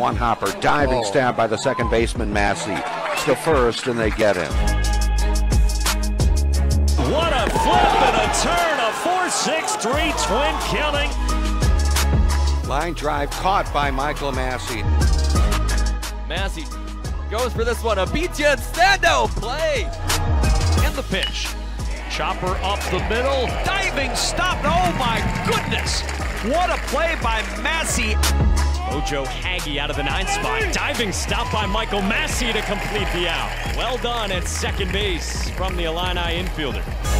one hopper, diving Oh. stab by the second baseman Massey. It's the first, and they get him. What a flip and a turn, a 4-6-3 twin killing. Line drive caught by Michael Massey. Massey goes for this one. A BTN standout play. In the pitch. Chopper up the middle. Diving stop. Oh my goodness. What a play by Massey. Ojo Haggy out of the ninth spot. Diving stop by Michael Massey to complete the out. Well done at second base from the Illini infielder.